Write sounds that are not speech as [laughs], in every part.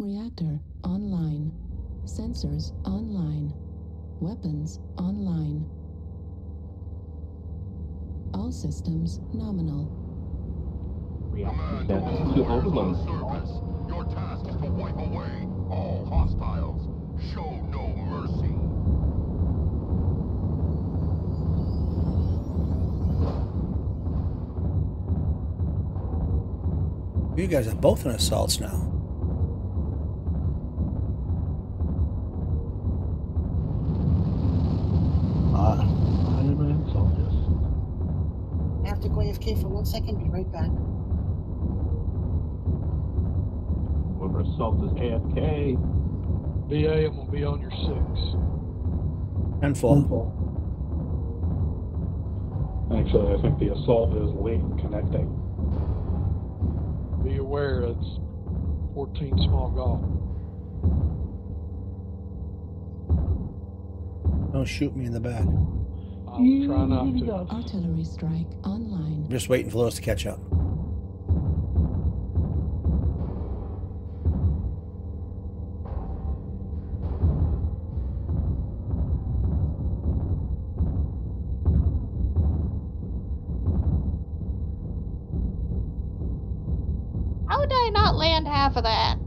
Reactor online. Sensors online. Weapons online. All systems nominal. Reactor Command set to to overload. service. Your task is to wipe away all hostiles. Show no mercy. You guys are both in assaults now. Uh, I am an insult, yes. I have to go AFK for one second. Be right back. Whoever assault is AFK. BA, I'm gonna be on your six. And full. Actually, I think the assault is late in connecting. Be aware it's 14 small golf. Don't shoot me in the back. I'll try not to. Artillery strike online. I'm just waiting for those to catch up. How did I not land half of that?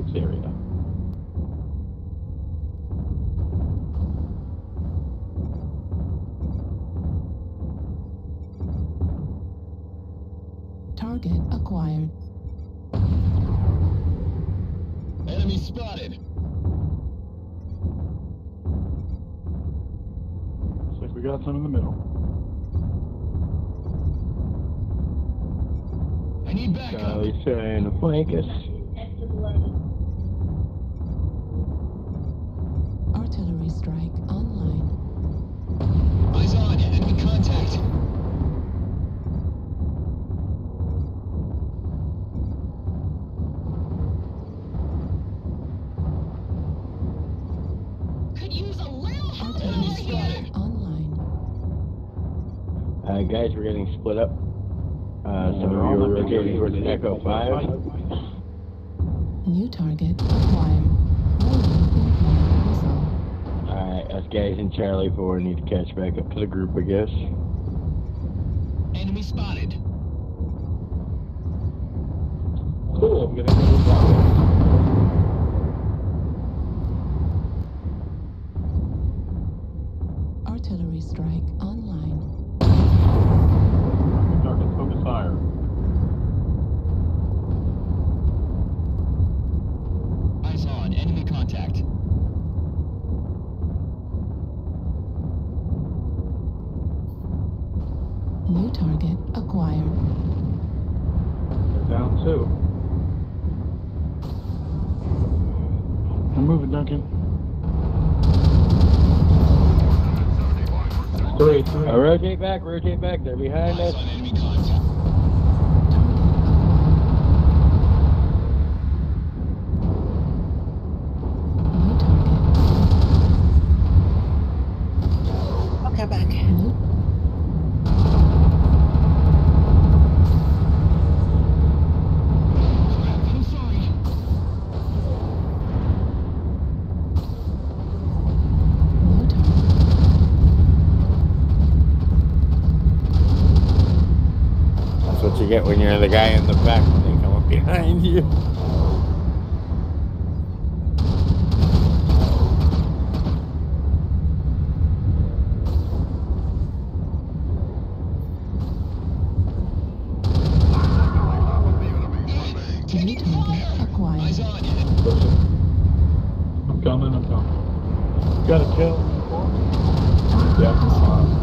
E5, E6 area. Target acquired. Enemy spotted. Looks like we got some in the middle. I need backup. Charlie trying to flank us. Artillery strike online. Eyes on. Enemy contact. Could use a little help over here. Online. Uh, guys, we're getting split up. Uh, some We're of all you are rotating here. towards Echo 5. New target acquired. Loading incoming missile. Us guys in Charlie 4 need to catch back up to the group, I guess. Enemy spotted. Cool, I'm getting rid of that. Artillery strike online. Target focus fire. Eyes on. Enemy contact. New target acquired. They're two. I'm moving, Duncan. Three, three. Uh, rotate back, rotate back, they're behind Eyes us. on enemy contact. New target. Okay, back. New I'm sorry. new target. That's what you get when you're the guy in the back when they come up behind you. I'm coming, I'm coming. Got a kill. Yeah,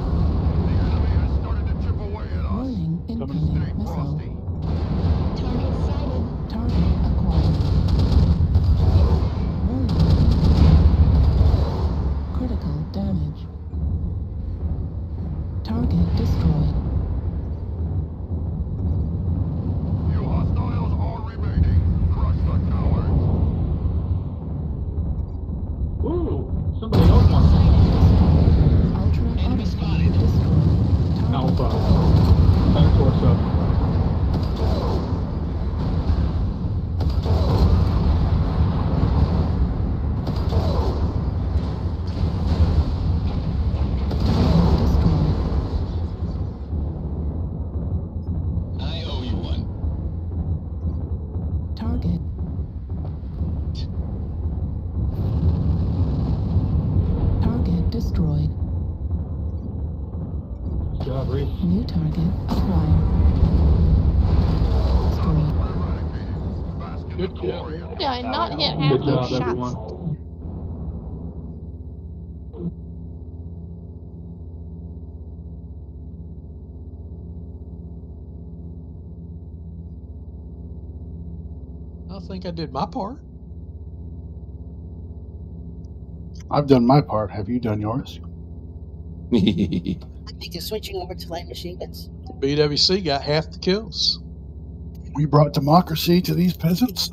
I owe you one. Target. Target destroyed. Good. New target acquired. Destroyed. Good kill. Did I not hit half Good those shots? everyone. I think I did my part. I've done my part. Have you done yours? [laughs] I think you're switching over to light machine guns. BWC got half the kills. We brought democracy to these peasants.